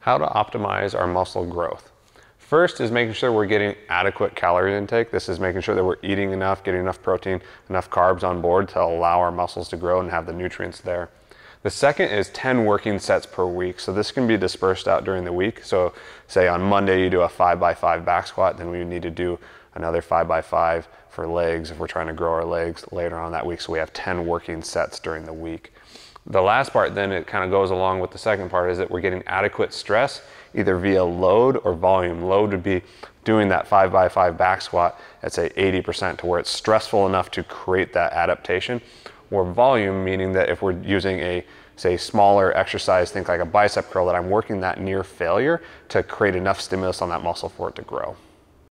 How to optimize our muscle growth. First is making sure we're getting adequate calorie intake. This is making sure that we're eating enough, getting enough protein, enough carbs on board to allow our muscles to grow and have the nutrients there. The second is 10 working sets per week. So this can be dispersed out during the week. So say on Monday you do a five by five back squat, then we need to do another five by five for legs if we're trying to grow our legs later on that week. So we have 10 working sets during the week. The last part then it kind of goes along with the second part is that we're getting adequate stress either via load or volume. Load would be doing that five by five back squat at say 80% to where it's stressful enough to create that adaptation or volume, meaning that if we're using a say smaller exercise, think like a bicep curl, that I'm working that near failure to create enough stimulus on that muscle for it to grow.